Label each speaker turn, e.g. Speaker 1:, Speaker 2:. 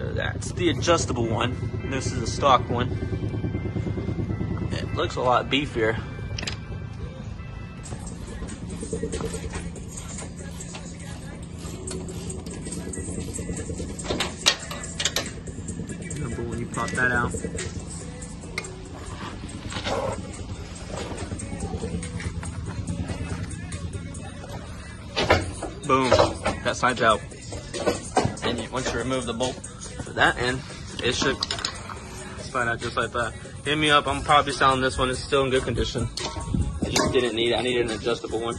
Speaker 1: So that's the adjustable one. This is the stock one. It looks a lot beefier. Remember when you pop that out. Boom, that side's out. And once you remove the bolt for that end, it should slide out just like that. Hit me up, I'm probably selling this one, it's still in good condition. I just didn't need it, I needed an adjustable one.